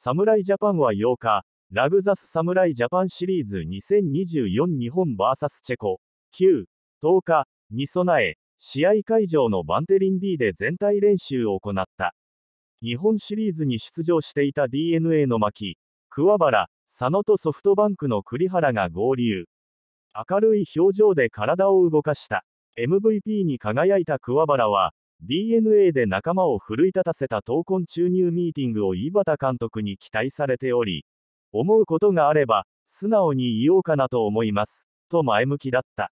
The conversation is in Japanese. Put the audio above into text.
侍ジャパンは8日、ラグザス侍ジャパンシリーズ2024日本 VS チェコ、9、10日に備え、試合会場のバンテリン D で全体練習を行った。日本シリーズに出場していた DNA の牧、桑原、佐野とソフトバンクの栗原が合流。明るい表情で体を動かした。MVP に輝いた桑原は、DNA で仲間を奮い立たせた闘魂注入ミーティングを井端監督に期待されており、思うことがあれば、素直に言おうかなと思います、と前向きだった。